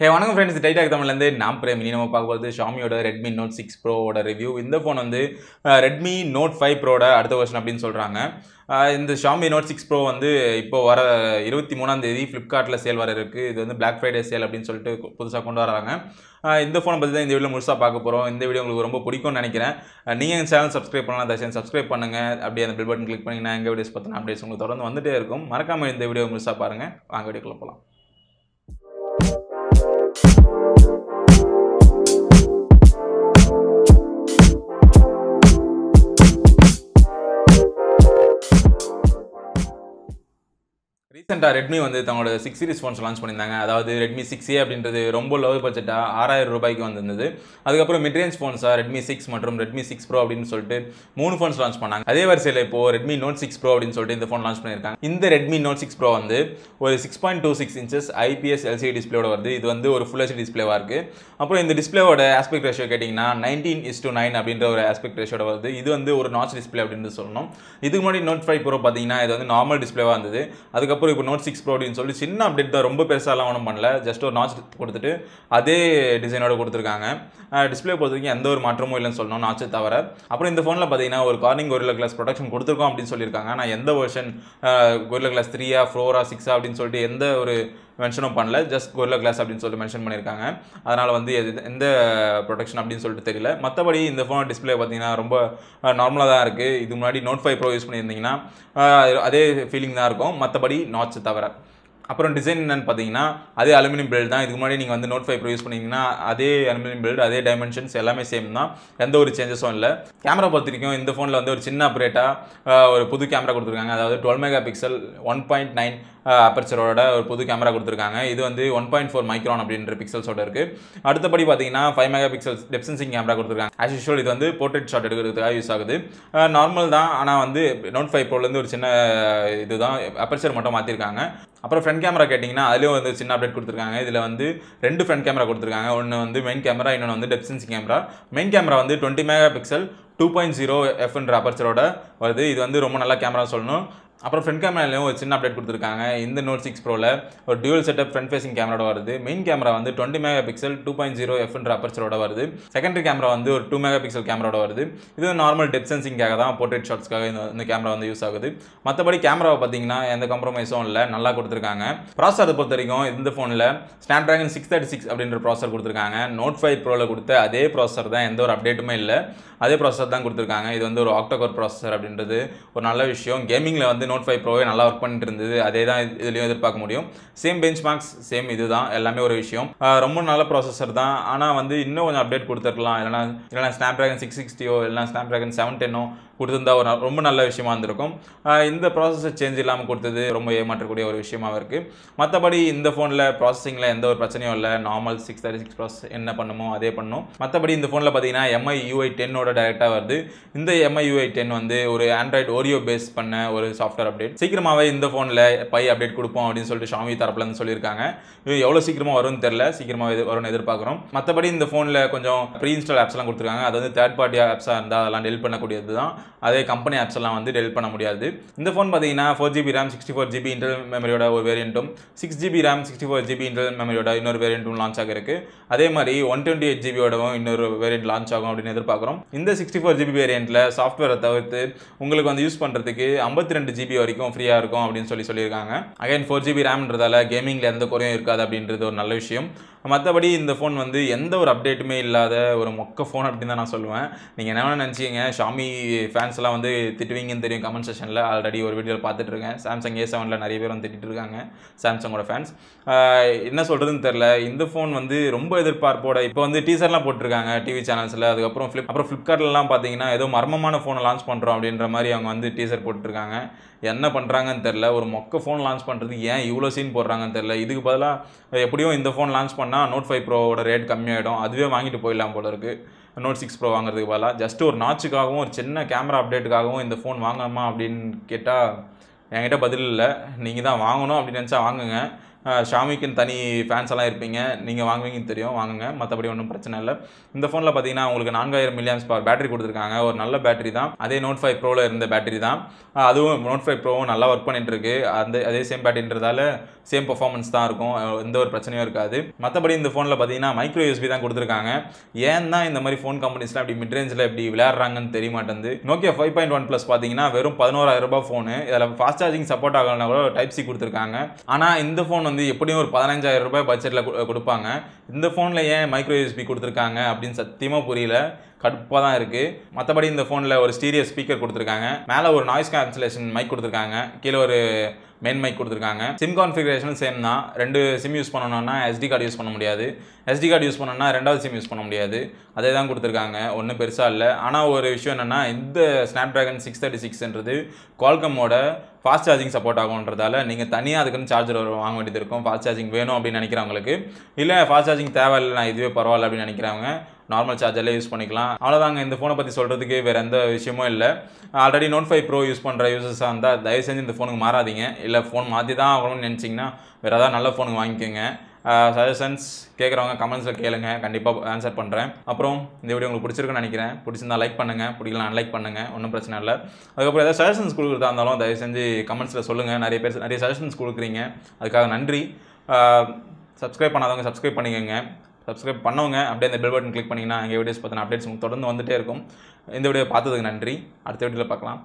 ஹே வணக்கம் ஃப்ரெண்ட்ஸ் டைட்டாக் தமிழ்லேருந்து நான் பிரேம். இனி நம்ம பார்க்க போகிறது ஷாமியோட ரெட்மி நோட் சிக்ஸ் ப்ரோவோட ரிவ்யூ இந்த ஃபோன் வந்து ரெட்மி நோட் ஃபைவ் ப்ரோட அடுத்த வருஷன் அப்படின்னு சொல்கிறாங்க இந்த ஷாமி நோட் சிக்ஸ் ப்ரோ வந்து இப்போ வர இருபத்தி மூணாம் தேதி ஃப்ளிப்கார்ட்டில் சேல் வர இருக்குது இது வந்து பிளாக் ஃப்ரைடே சேல் அப்படின்னு சொல்லிட்டு புதுசாக கொண்டு வராங்க. இந்த ஃபோனை பற்றி தான் இந்த வீடியோ முழுசாக பார்க்க போகிறோம் இந்த வீடியோ உங்களுக்கு ரொம்ப பிடிக்கும்னு நினைக்கிறேன். நீங்கள் எங்கள் சேனல் சப்ஸ்கிரைப் பண்ணலாம் தயவுசெய்து சப்ஸ்கிரைப் பண்ணுங்கள் அப்படியே அந்த பில் பட்டன் கிளிக் பண்ணிங்கன்னா எங்கள் வீடியோஸ் பற்றின அப்டேட்ஸ் உங்களுக்கு தொடர்ந்து வந்துகிட்டே இருக்கும். மறக்காமல் இந்த வீடியோ முழுசாக பாருங்கள் வாங்க வீடியோக்குள்ள போகலாம் ரீசெண்டாக ரெட்மி வந்து தங்களோட சிக்ஸ் சீரிஸ் ஃபோன்ஸ் லான்ச் பண்ணியிருந்தாங்க. அதாவது ரெட்மி சிக்ஸ் ஏ அப்படின்றது ரொம்ப லோ பட்ஜெட்டாக ஆறாயிரம் ரூபாய்க்கு வந்திருந்தது. அதுக்கப்புறம் மிட்ரேஞ்ச் ஃபோன்ஸாக ரெட்மி சிக்ஸ் மற்றும் ரெட்மி சிக்ஸ் ப்ரோ அப்படின்னு சொல்லிட்டு மூணு ஃபோன்ஸ் லான்ச் பண்ணாங்க. அதே வரிசையில் இப்போ ரெட்மி நோட் சிக்ஸ் ப்ரோ அப்படின்னு சொல்லிட்டு இந்த ஃபோன் லான்ச் பண்ணியிருக்காங்க. இந்த ரெட்மி நோட் சிக்ஸ் ப்ரோ வந்து ஒரு six point two six inches IPS LCD டிஸ்பிளேயோட வருது. இது வந்து ஒரு ஃபுல் ஹெச்டி டிஸ்பிளேவாக இருக்குது அப்புறம் இந்த டிஸ்பிளேவோட ஆஸ்பெக்ட் ரேஷியோ கேட்டிங்கன்னா நைன்டீன் இஸ் டூ நைன் அப்படின்ற ஒரு ஆஸ்பெக்ட் ரேஷியோட வருது. இது வந்து ஒரு நாச் டிஸ்பிளே அப்படின்னு சொல்லணும். இதுக்கு முன்னாடி நோட் ஃபைவ் ப்ரோ பார்த்தீங்கன்னா இது வந்து நார்மல் டிஸ்பிளேவாக இருந்தது. அதுக்கப்புறம் இப்போ நோட் சிக்ஸ் ப்ரோ அப்படின்னு சொல்லி சின்ன அப்டேட் தான் ரொம்ப பெருசாலாம் ஒன்றும் பண்ணல. ஜஸ்ட் ஒரு நாச் கொடுத்துட்டு அதே டிசைனோட கொடுத்துருக்காங்க. டிஸ்பிளே பொறுத்த வரைக்கும் எந்த ஒரு மாற்றமும் இல்லைன்னு சொல்லணும் நாச்சு தவிர. அப்புறம் இந்த ஃபோனில் பார்த்தீங்கன்னா ஒரு கார்னிங் கொரில்லா கிளாஸ் ப்ரொடக்ஷன் கொடுத்துருக்கோம் அப்படின்னு சொல்லியிருக்காங்க. நான் எந்த வெர்ஷன் கொரில்லா கிளாஸ் த்ரீயா ஃபோரா சிக்ஸா அப்படின்னு சொல்லிட்டு எந்த ஒரு மென்ஷனும் பண்ணல. ஜஸ்ட் கொரில்லா கிளாஸ் அப்படின்னு சொல்லிட்டு மென்ஷன் பண்ணியிருக்காங்க அதனால் வந்து எது எந்த ப்ரொடக்ஷன் அப்படின்னு சொல்லிட்டு தெரியல. மற்றபடி இந்த ஃபோன் டிஸ்பிளே பார்த்தீங்கன்னா ரொம்ப நார்மலாக தான் இருக்குது இது முன்னாடி நோட் ஃபைவ் ப்ரோ யூஸ் பண்ணியிருந்தீங்கன்னா அதே ஃபீலிங் தான் இருக்கும். மற்றபடி நாட்ஸ் தவிர. அப்புறம் டிசைன் என்னென்னு பார்த்தீங்கன்னா அதே அலுமினியம் பில்ட் தான். இதுக்கு முன்னாடி நீங்கள் வந்து நோட் ஃபைவ் ப்ரோ யூஸ் பண்ணிங்கன்னா அதே அலுமினியம் பில்ட் அதே டைமென்ஷன்ஸ் எல்லாமே சேம் தான். எந்த ஒரு சேஞ்சஸும் இல்லை. கேமரா பொறுத்த வரைக்கும் இந்த ஃபோனில் வந்து ஒரு சின்ன அப்ரேட்டாக ஒரு புது கேமரா கொடுத்துருக்காங்க. அதாவது dual mega pixel one point nine அப்பர்ச்சரோட ஒரு புது கேமரா கொடுத்துருக்காங்க. இது வந்து ஒன் பாயிண்ட் ஃபோர் மைக்ரான் அப்படின்ற பிக்சல்ஸோட இருக்குது அடுத்தபடி பார்த்தீங்கன்னா five mega pixels depth sensing camera கொடுத்துருக்காங்க. ஆஸ் யூஷுவல் இது வந்து போர்ட்ரேட் ஷாட் எடுக்கிறதுக்காக யூஸ் ஆகுது. நார்மல் தான். ஆனால் வந்து நோட் ஃபைவ் ப்ரோலேருந்து ஒரு சின்ன இதுதான். அப்பர்ச்சர் மட்டும் மாற்றிருக்காங்க அப்புறம் ஃப்ரண்ட் கேமரா கேட்டிங்கன்னா அதுலேயும் வந்து சின்ன அப்டேட் கொடுத்துருக்காங்க. இதில் வந்து ரெண்டு ஃப்ரண்ட் கேமரா கொடுத்துருக்காங்க. ஒன்று வந்து மெயின் கேமரா இன்னொன்று வந்து depth sensing camera main camera வந்து twenty mega pixel two point zero எஃப்ன்ற அப்பர்ச்சரோட வருது. இது வந்து ரொம்ப நல்ல கேமரா சொல்லணும். அப்புறம் ஃப்ரண்ட் கேமராலையும் ஒரு சின்ன அப்டேட் கொடுத்துருக்காங்க. இந்த நோட் சிக்ஸ் ப்ரோவில் ஒரு டியூல் செட்டப் ஃப்ரண்ட் ஃபேசிங் கேமராவோட வருது. மெயின் கேமரா வந்து twenty mega pixel two point zero எஃப்ன்ற அப்பர்ச்சரோட வருது. செகண்டரி கேமரா வந்து ஒரு டூ மெகா பிக்சல் கேமராவோட வருது. இது நார்மல் டெப் சென்சிங்காக தான் போர்ட்ரேட் ஷாட்ஸ்க்காக இந்த இந்த கேமரா வந்து யூஸ் ஆகுது. மற்றபடி கேமராவை பார்த்தீங்கன்னா எந்த காம்ப்ரமைஸும் இல்லை. நல்லா கொடுத்துருக்காங்க. ப்ராசரை பொறுத்த வரைக்கும் இந்த ஃபோனில் snap dragon six thirty six அப்படின்ற ப்ராசர் கொடுத்துருக்காங்க. நோட் ஃபைவ் ப்ரோவில் கொடுத்த அதே ப்ராசர் தான் எந்த ஒரு அப்டேட்டுமே இல்லை. அதே ப்ராசர் தான் கொடுத்துருக்காங்க. இது வந்து ஒரு ஆக்டோகோர் ப்ராசஸர் அப்படின்றது ஒரு நல்ல விஷயம். கேமிங்கில் வந்து நோட் ஃபைவ் ப்ரோவே நல்லா ஒர்க் பண்ணிட்டு இருந்தது அதே தான் இதுலேயும் எதிர்பார்க்க முடியும். சேம் பெஞ்ச் மார்க்ஸ் சேம் இது தான் எல்லாமே ஒரு விஷயம். ரொம்ப நல்ல ப்ராசஸர் தான். ஆனால் வந்து இன்னும் கொஞ்சம் அப்டேட் கொடுத்துருக்கலாம் இல்லைனா இல்லைனா ஸ்னாப் ட்ராகன் சிக்ஸ் சிக்ஸ்டியோ இல்லைனா ஸ்னாப் ட்ராகன் செவன் டென்னோ கொடுத்துருந்தா ஒரு ரொம்ப நல்ல விஷயமா இருந்திருக்கும். இந்த ப்ராசஸர் சேஞ்ச் இல்லாமல் கொடுத்தது ரொம்ப ஏமாற்றக்கூடிய ஒரு விஷயமாக இருக்குது மற்றபடி இந்த ஃபோனில் ப்ராசஸிங்கில் எந்த ஒரு பிரச்சனையும் இல்லை. Normal six thirty six process என்ன பண்ணுமோ அதே பண்ணும். மற்றபடி இந்த ஃபோனில் பார்த்தீங்கன்னா எம்ஐ யூஐ டென்னோட டேரெக்டாக வருது. இந்த எம்ஐ யூஐ டென் வந்து ஒரு ஆண்ட்ராய்டு ஓரியோ பேஸ் பண்ண ஒரு சாஃப்ட்வேர் அப்டேட் சீக்கிரமாகவே இந்த ஃபோனில் பை அப்டேட் கொடுப்போம் அப்படின்னு சொல்லிட்டு ஷாமி தரப்புலேருந்து சொல்லியிருக்காங்க. இது எவ்வளோ சீக்கிரமாக வரும்னு தெரில சீக்கிரமாக இது வரும்னு எதிர்பார்க்குறோம். மற்றபடி இந்த ஃபோனில் கொஞ்சம் ப்ரீ இன்ஸ்டால் ஆப்ஸ்லாம் கொடுத்துருக்காங்க. அது வந்து தேர்ட் பார்ட்டி ஆப்ஸாக இருந்தால் அதெல்லாம் டெல் பண்ணக்கூடியது தான் அதே கம்பெனி ஆப்ஸ் எல்லாம் வந்து டெலிட் பண்ண முடியாது. இந்த ஃபோன் பார்த்தீங்கன்னா four GB RAM sixty four GB internal மெமரியோட ஒரு வேரியண்ட்டும் six GB RAM sixty four GB internal மெமரியோட இன்னொரு வேரியண்ட்டும் லான்ச் ஆகிருக்கு. அதே மாதிரி ஒன் டுவெண்ட்டி எயிட் ஜிபியோடவும் இன்னொரு வேரியண்ட் லான்ச் ஆகும் அப்படின்னு எதிர்பார்க்குறோம். இந்த சிக்ஸ்டி ஃபோர் ஜிபி வேரியண்ட்டில் சாஃப்ட்வேரை தவிர்த்து உங்களுக்கு வந்து யூஸ் பண்ணுறதுக்கு ஐம்பத்தி ரெண்டு ஜிபி வரைக்கும் ஃப்ரீயாக இருக்கும் அப்படின்னு சொல்லி சொல்லியிருக்காங்க. அகைன் ஃபோர் ஜிபி ரேம்ன்றதால கேமிங்கில் எந்த குறையும் இருக்காது அப்படின்றது ஒரு நல்ல விஷயம். மற்றபடி இந்த ஃபோன் வந்து எந்த ஒரு அப்டேட்டுமே இல்லாத ஒரு மொக்க ஃபோன் அப்படின்னு தான் நான் சொல்லுவேன். நீங்கள் என்ன நினச்சிங்க ஷாமி ஃபேன்ஸ்லாம் வந்து திட்டுவீங்கன்னு தெரியும் கமெண்ட் செஷனில் ஆல்ரெடி ஒரு வீடியோவில் பார்த்துட்டு இருக்கேன். சாம்சங் ஏ செவனில் நிறைய பேர் வந்து திட்டிட்டு இருக்காங்க. சாம்சங்கோட ஃபேன்ஸ் என்ன சொல்கிறதுன்னு தெரில இந்த ஃபோன் வந்து ரொம்ப எதிர்பார்ப்போட இப்போ வந்து டீசர்லாம் போட்டிருக்காங்க டிவி சேனல்ஸில் அதுக்கப்புறம் ஃப்ளிப் அப்புறம் ஃப்ளிப்கார்ட்லலாம் பார்த்தீங்கன்னா ஏதோ மர்மமான ஃபோனை லான்ச் பண்ணுறோம் அப்படின்ற மாதிரி அவங்க வந்து டீசர் போட்டிருக்காங்க. என்ன பண்ணுறாங்கன்னு தெரில ஒரு மொக்க ஃபோன் லான்ச் பண்ணுறது ஏன் இவ்வளோ சீன் போடுறாங்கன்னு தெரில இதுக்கு பதிலாக எப்படியும் இந்த ஃபோன் லான்ச் பண்ணால் நோட் ஃபைவ் ப்ரோவோட ரேட் கம்மியாகிடும் அதுவே வாங்கிட்டு போயிடலாம் போல இருக்குது நோட் சிக்ஸ் ப்ரோ வாங்குறதுக்கு பதிலாக ஜஸ்ட் ஒரு நாச்சுக்காகவும் ஒரு சின்ன கேமரா அப்டேட்டுக்காகவும் இந்த ஃபோன் வாங்கணுமா அப்படின்னு கேட்டால் என்கிட்ட பதில் இல்லை. நீங்கள் தான் வாங்கணும் அப்படின்னு நினச்சா வாங்குங்க. ஷாமிக்குன்னு தனி ஃபேன்ஸ் எல்லாம் இருப்பீங்க. நீங்கள் வாங்குவீங்கன்னு தெரியும். வாங்குங்க. மற்றபடி ஒன்றும் பிரச்சனை இல்லை. இந்த ஃபோனில் பார்த்தீங்கன்னா உங்களுக்கு நான்காயிரம் மில்லியன்ஸ் பவர் பேட்டரி கொடுத்துருக்காங்க. ஒரு நல்ல பேட்டரி தான். அதே நோட் ஃபைவ் ப்ரோவில் இருந்த பேட்டரி தான். அதுவும் நோட் ஃபைவ் ப்ரோவும் நல்லா ஒர்க் பண்ணிட்டுருக்கு அந்த அதே சேம் பேட்டரின்றதால சேம் பர்ஃபார்மன்ஸ் தான் இருக்கும். எந்த ஒரு பிரச்சனையும் இருக்காது. மற்றபடி இந்த ஃபோனில் பார்த்தீங்கன்னா மைக்ரோ யூஎஸ்பி தான் கொடுத்துருக்காங்க. ஏன் தான் இந்த மாதிரி ஃபோன் கம்பெனிஸ்லாம் இப்படி மிட் ரேஞ்சில் இப்படி விளையாடுறாங்கன்னு தெரிய மாட்டேங்குது. Nokia five point one plus பார்த்தீங்கன்னா வெறும் பதினோராயிரம் ரூபாய் ஃபோனு இதில் ஃபாஸ்ட் சார்ஜிங் சப்போர்ட் ஆகலனா கூட டைப் சி கொடுத்துருக்காங்க. ஆனால் இந்த ஃபோன் வந்து எப்படியும் ஒரு பதினஞ்சாயிரம் ரூபாய் பட்ஜெட்டில் கொடுப்பாங்க. இந்த ஃபோனில் ஏன் மைக்ரோ யூஎஸ்பி கொடுத்துருக்காங்க அப்படின்னு சத்தியமாக புரியல. கடுப்பாக தான் இருக்குது மற்றபடி இந்த ஃபோனில் ஒரு ஸ்டீரியோ ஸ்பீக்கர் கொடுத்துருக்காங்க. மேலே ஒரு நாய்ஸ் கேன்சலேஷன் மைக் கொடுத்துருக்காங்க. கீழே ஒரு மெயின் மைக் கொடுத்துருக்காங்க. சிம் கான்ஃபிகரேஷன் சேம் தான். ரெண்டு சிம் யூஸ் பண்ணணும்னா எஸ்டி கார்டு யூஸ் பண்ண முடியாது. எஸ்டி கார்டு யூஸ் பண்ணணும்னா ரெண்டாவது சிம் யூஸ் பண்ண முடியாது. அதே தான் கொடுத்துருக்காங்க. ஒன்றும் பெருசாக இல்லை. ஆனால் ஒரு விஷயம் என்னென்னா இந்த ஸ்னாப் ட்ராகன் சிக்ஸ் தேர்ட்டி சிக்ஸ்ன்றது குவால்கமோட ஃபாஸ்ட் சார்ஜிங் சப்போர்ட் ஆகுன்றதால நீங்கள் தனியாக அதுக்குன்னு சார்ஜர் வாங்க வேண்டியது இருக்கும். ஃபாஸ்ட் சார்ஜிங் வேணும் அப்படின்னு நினைக்கிறவங்களுக்கு. இல்லை ஃபாஸ்ட் சார்ஜ் சார்ஜிங் தேவையில்லை நான் இதுவே பரவாயில்ல அப்படின்னு நினைக்கிறவங்க நார்மல் சார்ஜர்லேயே யூஸ் பண்ணிக்கலாம். அவ்வளோதாங்க இந்த ஃபோனை பற்றி சொல்கிறதுக்கு வேறு எந்த விஷயமும் இல்லை. Already Note five pro use பண்ணுற யூசர்ஸாக இருந்தால் தயவு செஞ்சு இந்த ஃபோனுக்கு மாறாதீங்க. இல்லை ஃபோன் மாற்றி தான் ஆகணும்னு நினச்சிங்கன்னா வேறு ஏதாவது நல்ல ஃபோனுக்கு வாங்கிக்கோங்க. சஜஷன்ஸ் கேட்குறவங்க கமெண்ட்ஸில் கேளுங்க. கண்டிப்பாக ஆன்சர் பண்ணுறேன் அப்புறம் இந்த வீடியோ உங்களுக்கு பிடிச்சிருக்குன்னு நினைக்கிறேன். பிடிச்சிருந்தா லைக் பண்ணுங்கள் பிடிக்கலாம் அன்லைக் பண்ணுங்கள் ஒன்றும் பிரச்சனை இல்லை. அதுக்கப்புறம் ஏதாவது சஜஷன்ஸ் கொடுக்குறதா இருந்தாலும் தயவு செஞ்சு கமெண்ட்ஸில் சொல்லுங்கள் நிறைய பேர் நிறைய சஜஷன்ஸ் கொடுக்குறீங்க. அதுக்காக நன்றி. சப்ஸ்கிரைப் பண்ணாதவங்க சப்ஸ்கிரைப் பண்ணிக்கோங்க. சப்ஸ்கிரைப் பண்ணவங்க அப்படியே அந்த பெல் பட்டன் கிளிக் பண்ணிங்கன்னா எங்கள் வீடியோஸ் பற்றின அப்டேட்ஸ் உங்களுக்கு தொடர்ந்து வந்துட்டே இருக்கும். இந்த வீடியோ பார்த்ததுக்கு நன்றி. அடுத்த வீடியோவில் பார்க்கலாம்.